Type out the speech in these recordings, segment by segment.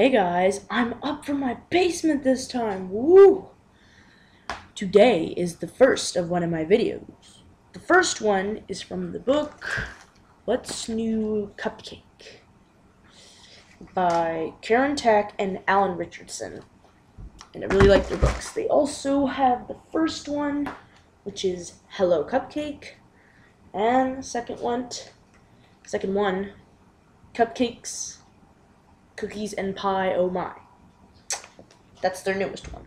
Hey guys, I'm up from my basement this time. Woo! Today is the first of one of my videos. The first one is from the book What's New Cupcake by Karen Tack and Alan Richardson. And I really like their books. They also have the first one, which is Hello Cupcake, and the second one, second one, Cupcakes cookies and pie, oh my. That's their newest one.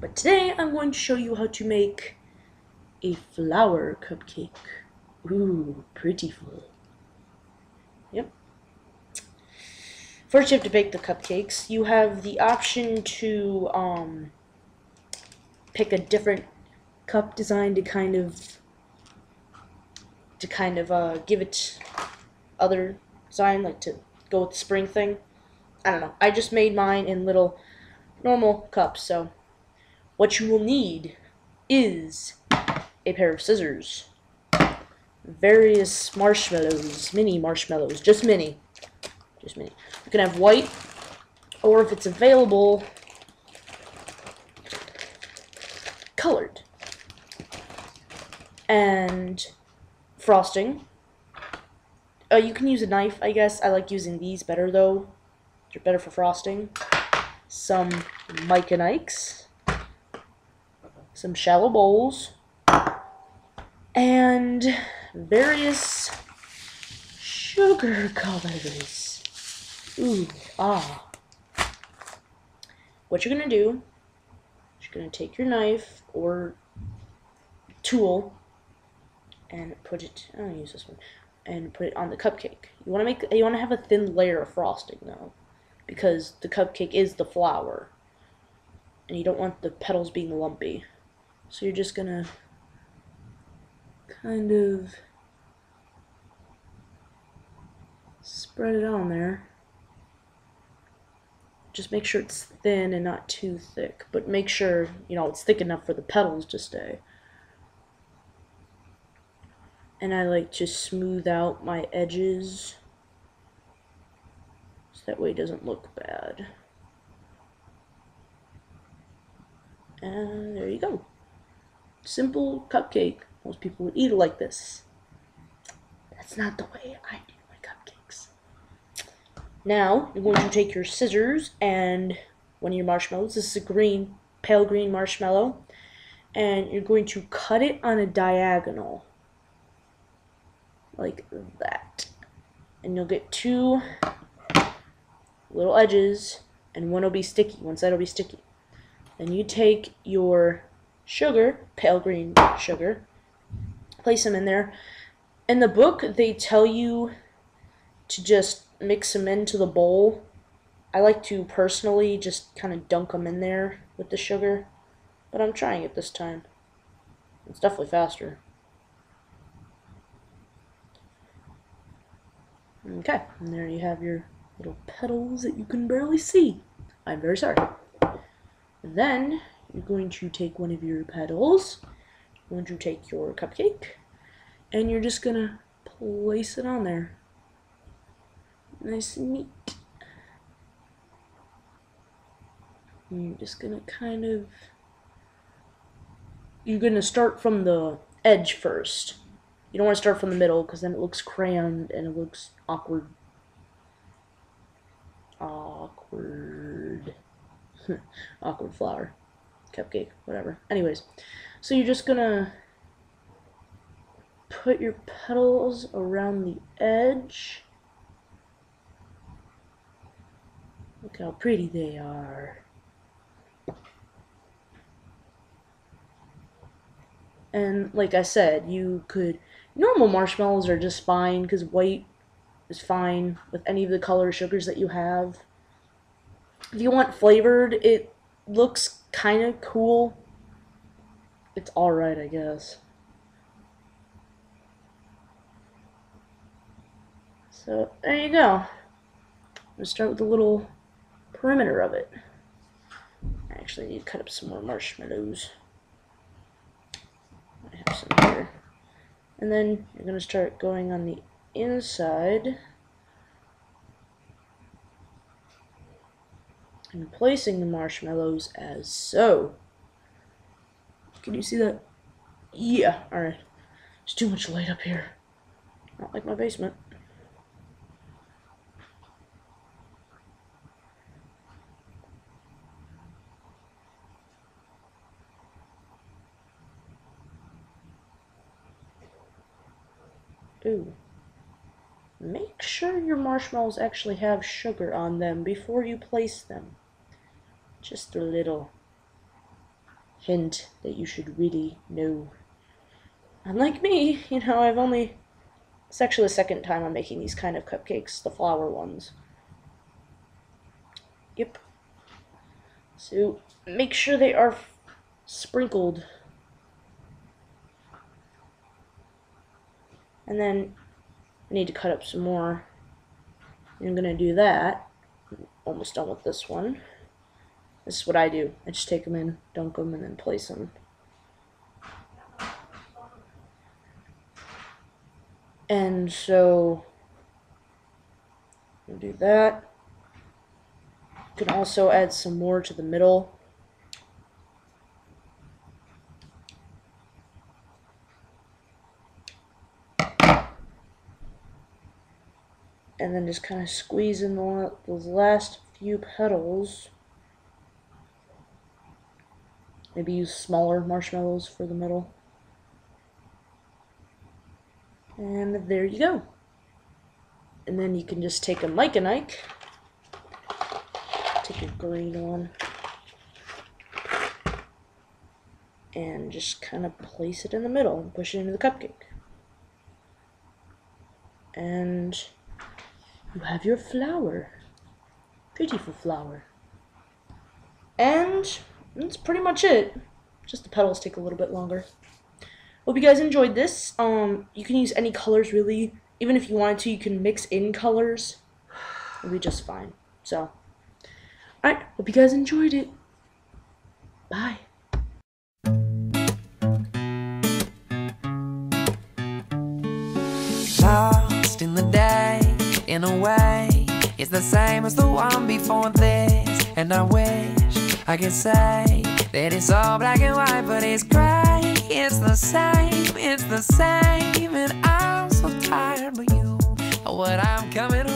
But today I'm going to show you how to make a flower cupcake. Ooh, prettyful. Yep. First you have to bake the cupcakes. You have the option to um, pick a different cup design to kind of to kind of uh, give it other design, like to go with the spring thing. I don't know. I just made mine in little normal cups. So what you will need is a pair of scissors, various marshmallows, mini marshmallows, just mini, just mini. You can have white, or if it's available, colored. And frosting, uh, you can use a knife, I guess. I like using these better, though. They're better for frosting. Some Mike and Ike's. Some shallow bowls. And various sugar colors. Ooh, ah. What you're going to do, you're going to take your knife or tool and put it, I'll use this one and put it on the cupcake. You want to make you want to have a thin layer of frosting though, because the cupcake is the flower, and you don't want the petals being lumpy. So you're just gonna kind of spread it on there. Just make sure it's thin and not too thick, but make sure you know it's thick enough for the petals to stay and I like to smooth out my edges so that way it doesn't look bad. And there you go. Simple cupcake. Most people would eat it like this. That's not the way I do my cupcakes. Now, you're going to take your scissors and one of your marshmallows. This is a green, pale green marshmallow. And you're going to cut it on a diagonal like that. And you'll get two little edges, and one will be sticky. One side will be sticky. Then you take your sugar, pale green sugar, place them in there. In the book, they tell you to just mix them into the bowl. I like to personally just kind of dunk them in there with the sugar, but I'm trying it this time. It's definitely faster. Okay, and there you have your little petals that you can barely see. I'm very sorry. And then you're going to take one of your petals, you're going to take your cupcake, and you're just going to place it on there. Nice and neat. And you're just going to kind of, you're going to start from the edge first. You don't want to start from the middle because then it looks crammed and it looks awkward. Awkward. awkward flower. Cupcake, whatever. Anyways, so you're just gonna put your petals around the edge. Look how pretty they are. And like I said, you could normal marshmallows are just fine because white is fine with any of the color sugars that you have. If you want flavored, it looks kind of cool. It's alright, I guess. So, there you go. To start with a little perimeter of it. I actually need to cut up some more marshmallows. I have some here. And then you're going to start going on the inside. and placing the marshmallows as so. Can you see that? Yeah, alright. There's too much light up here. Not like my basement. Ooh. Make sure your marshmallows actually have sugar on them before you place them. Just a little hint that you should really know. Unlike me, you know, I've only... It's actually the second time I'm making these kind of cupcakes, the flower ones. Yep. So, make sure they are sprinkled And then I need to cut up some more. I'm going to do that. Almost done with this one. This is what I do. I just take them in, dunk them, and then place them. And so, do that. You can also add some more to the middle. And then just kind of squeeze in the, those last few petals. Maybe use smaller marshmallows for the middle. And there you go. And then you can just take a Mike and Ike, take a green one, and just kind of place it in the middle and push it into the cupcake. And you have your flower. Beautiful flower. And that's pretty much it. Just the petals take a little bit longer. Hope you guys enjoyed this. Um, you can use any colors really. Even if you wanted to, you can mix in colors. It'll be just fine. So, alright. Hope you guys enjoyed it. Bye. Lost in the day in a way It's the same as the one before this. And I wish I could say That it's all black and white but it's gray. It's the same, it's the same And I'm so tired but you. What I'm coming